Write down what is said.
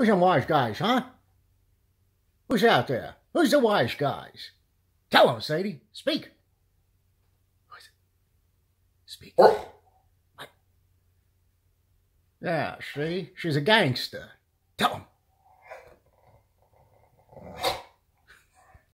Who's some wise guys, huh? Who's out there? Who's the wise guys? Tell them, Sadie. Speak. Speak. Oh. What? Yeah, see? She's a gangster. Tell him.